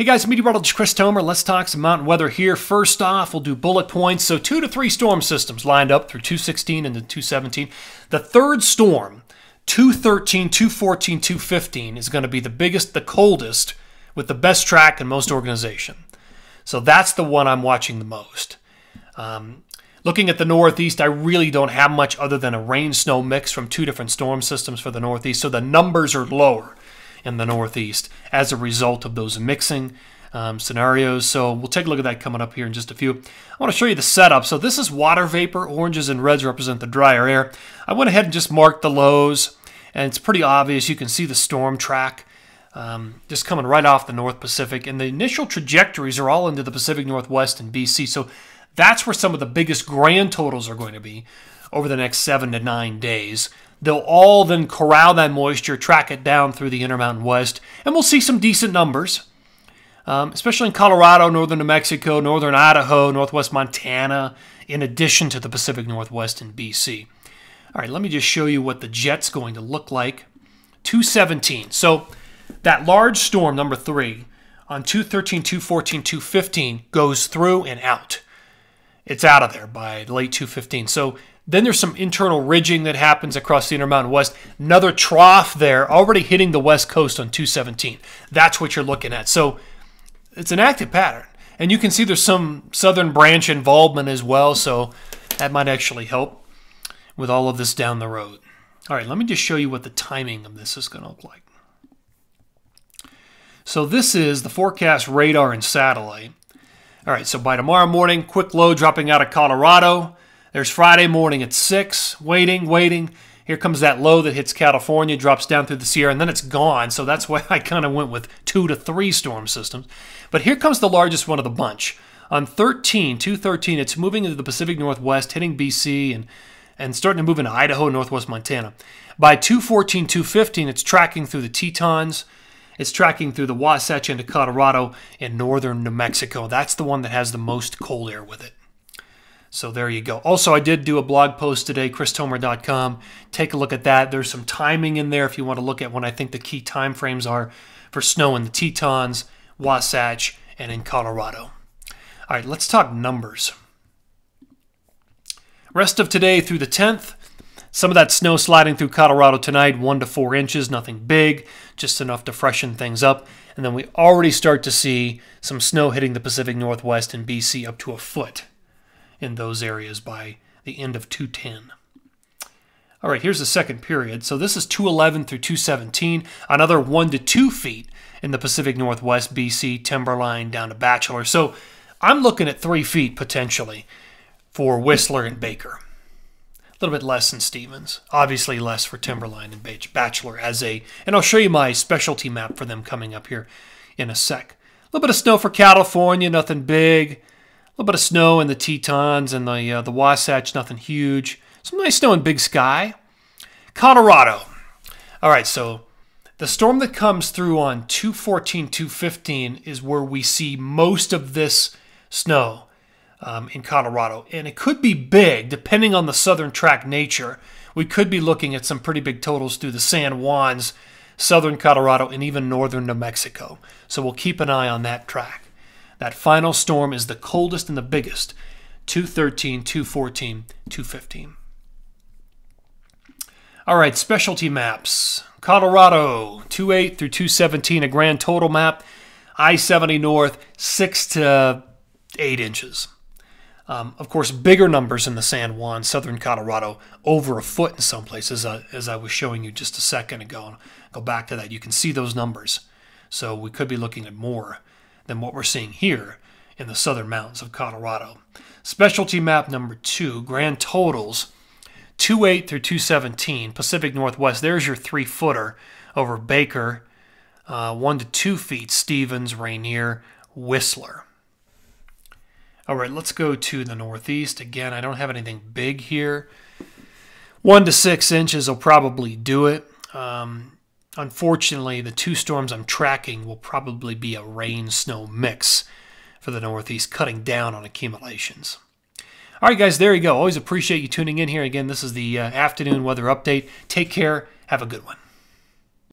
Hey guys, meteorologist Chris Tomer. Let's talk some mountain weather here. First off, we'll do bullet points. So, two to three storm systems lined up through 216 and then 217. The third storm, 213, 214, 215, is going to be the biggest, the coldest, with the best track and most organization. So, that's the one I'm watching the most. Um, looking at the Northeast, I really don't have much other than a rain snow mix from two different storm systems for the Northeast. So, the numbers are lower in the Northeast as a result of those mixing um, scenarios. So we'll take a look at that coming up here in just a few. I want to show you the setup. So this is water vapor. Oranges and reds represent the drier air. I went ahead and just marked the lows, and it's pretty obvious. You can see the storm track. Um, just coming right off the North Pacific, and the initial trajectories are all into the Pacific Northwest and BC. So that's where some of the biggest grand totals are going to be over the next seven to nine days. They'll all then corral that moisture, track it down through the Intermountain West, and we'll see some decent numbers, um, especially in Colorado, northern New Mexico, northern Idaho, northwest Montana, in addition to the Pacific Northwest and BC. All right, let me just show you what the jet's going to look like. 217. So that large storm, number three, on 213, 214, 215 goes through and out. It's out of there by late 215. So then there's some internal ridging that happens across the Intermountain West. Another trough there, already hitting the west coast on 217. That's what you're looking at. So it's an active pattern. And you can see there's some southern branch involvement as well. So that might actually help with all of this down the road. All right, let me just show you what the timing of this is going to look like. So this is the forecast radar and satellite. All right, so by tomorrow morning, quick low dropping out of Colorado. There's Friday morning at 6, waiting, waiting. Here comes that low that hits California, drops down through the Sierra, and then it's gone. So that's why I kind of went with two to three storm systems. But here comes the largest one of the bunch. On 13, 213, it's moving into the Pacific Northwest, hitting BC and, and starting to move into Idaho, northwest Montana. By 214, 215, it's tracking through the Tetons. It's tracking through the Wasatch into Colorado and northern New Mexico. That's the one that has the most cold air with it. So there you go. Also, I did do a blog post today, christomer.com. Take a look at that. There's some timing in there if you want to look at when I think the key time frames are for snow in the Tetons, Wasatch, and in Colorado. All right, let's talk numbers. Rest of today through the 10th. Some of that snow sliding through Colorado tonight, one to four inches, nothing big, just enough to freshen things up. And then we already start to see some snow hitting the Pacific Northwest and BC up to a foot in those areas by the end of 210. All right, here's the second period. So this is 211 through 217, another 1 to 2 feet in the Pacific Northwest, BC, Timberline down to Bachelor. So I'm looking at 3 feet potentially for Whistler and Baker. A little bit less than Stevens. Obviously less for Timberline and Bachelor as a, and I'll show you my specialty map for them coming up here in a sec. A little bit of snow for California, nothing big little bit of snow in the Tetons and the uh, the Wasatch, nothing huge. Some nice snow in Big Sky. Colorado. All right, so the storm that comes through on 214, 215 is where we see most of this snow um, in Colorado. And it could be big, depending on the southern track nature. We could be looking at some pretty big totals through the San Juans, southern Colorado, and even northern New Mexico. So we'll keep an eye on that track. That final storm is the coldest and the biggest 213, 214, 215. All right, specialty maps. Colorado, 28 through 217, a grand total map. I 70 north, 6 to 8 inches. Um, of course, bigger numbers in the San Juan, southern Colorado, over a foot in some places, uh, as I was showing you just a second ago. Go back to that. You can see those numbers. So we could be looking at more than what we're seeing here in the southern mountains of Colorado. Specialty map number two, grand totals 28 through 217, Pacific Northwest. There's your three footer over Baker, uh, one to two feet, Stevens, Rainier, Whistler. All right, let's go to the Northeast. Again, I don't have anything big here. One to six inches will probably do it. Um, Unfortunately, the two storms I'm tracking will probably be a rain snow mix for the Northeast, cutting down on accumulations. All right, guys, there you go. Always appreciate you tuning in here. Again, this is the uh, afternoon weather update. Take care. Have a good one.